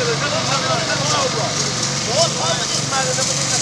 开多少车开多少车我操你妈的这不